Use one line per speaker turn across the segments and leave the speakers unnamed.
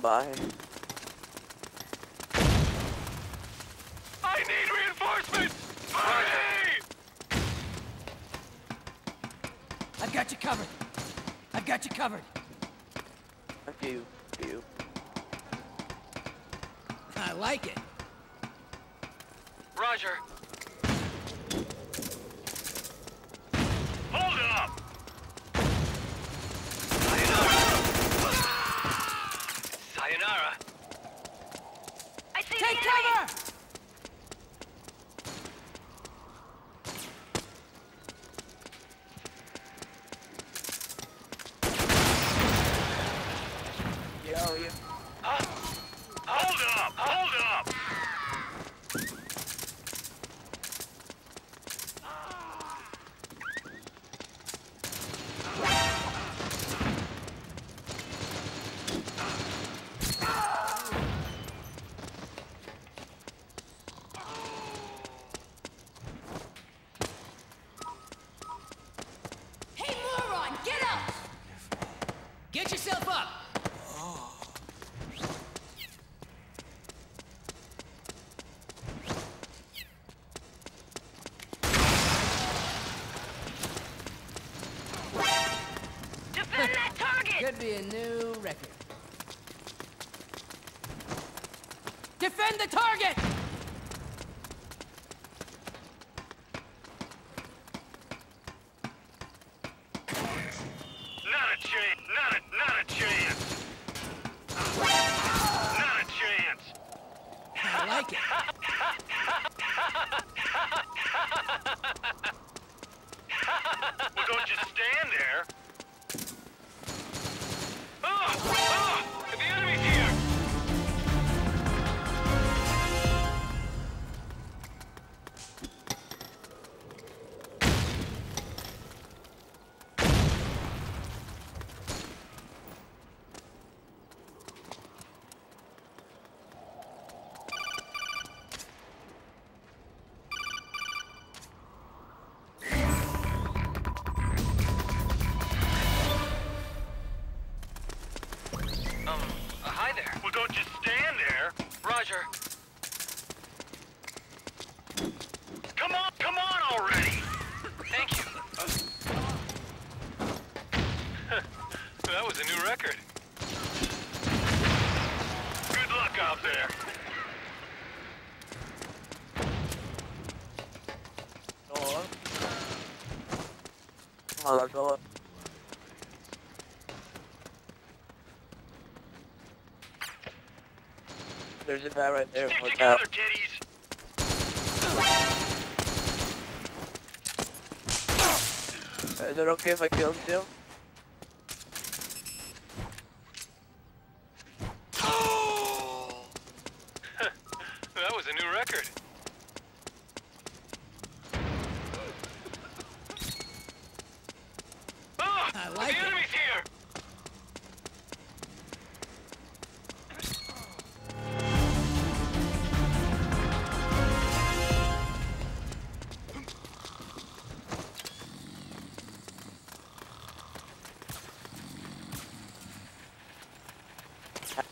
bahay.
I need reinforcements! Hurry!
I've got you covered. I've got you covered.
A few, few.
I like it.
Roger.
Take
the
Could be a new record. Defend the target!
Not a chance! Not a, not a chance! Not a chance!
I like it.
that was a new record. Good luck out there.
Oo. Malagawa. There's a guy right there.
Stick
Watch out. Is it okay if I kill him?
that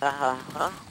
Ajá, ajá.